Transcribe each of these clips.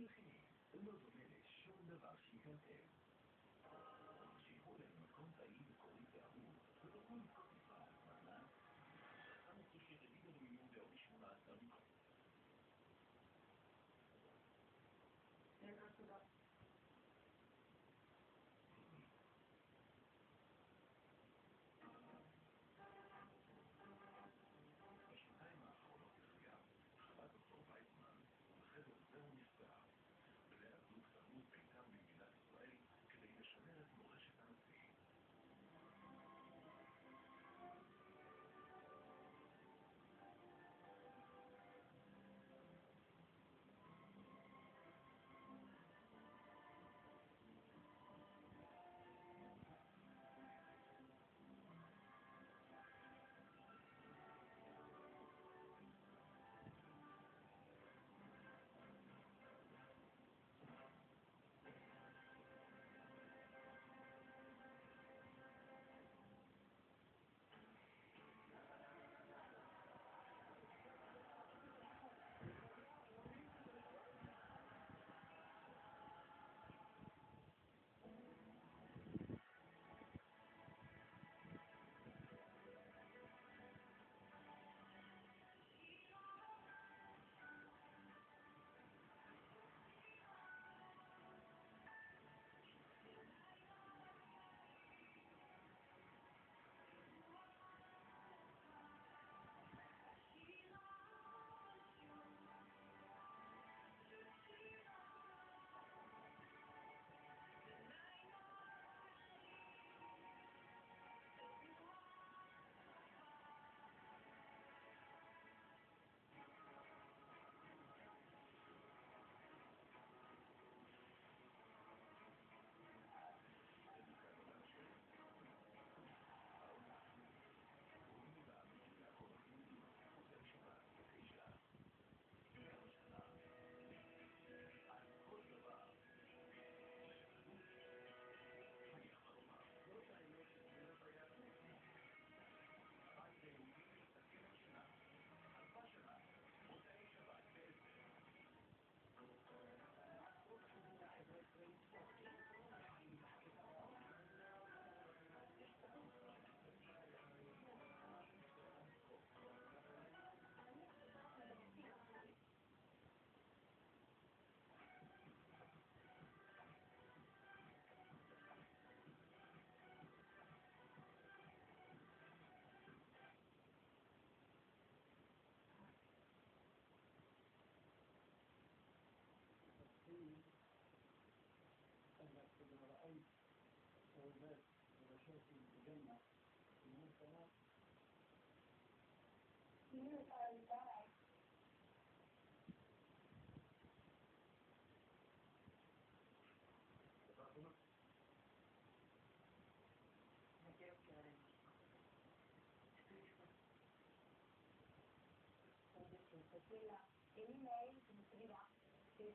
ולכן לא דורש מכם escuela, en email, como se diga, es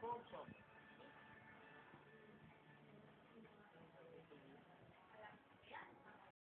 function